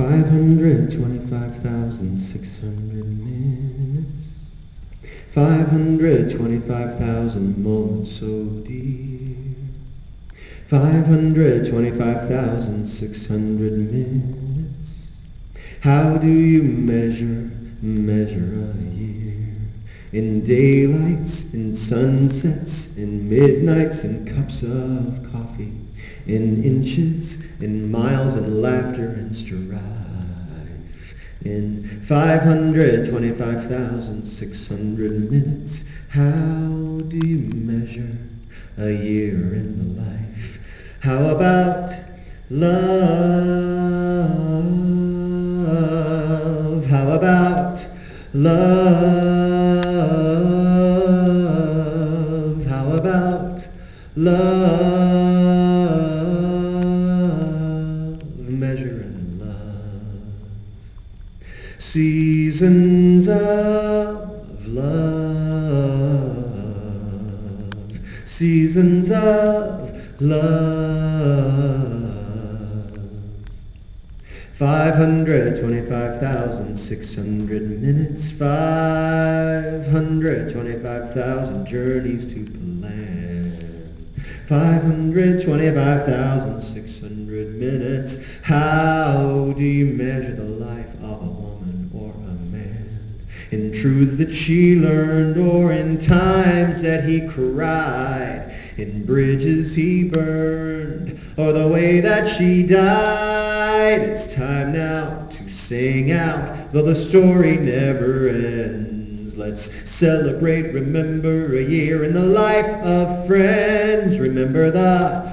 525,600 minutes. 525,000 moments so dear. 525,600 minutes. How do you measure, measure a year? In daylights, in sunsets, in midnights, in cups of coffee, in inches, in miles, in laughter and strife. In 525,600 minutes, how do you measure a year in the life? How about love? How about love? How about love? Seasons of love. Seasons of love. 525,600 minutes, 525,000 journeys to plan. 525,600 minutes, how do you measure the In truths that she learned or in times that he cried, in bridges he burned or the way that she died. It's time now to sing out, though the story never ends. Let's celebrate, remember a year in the life of friends. Remember the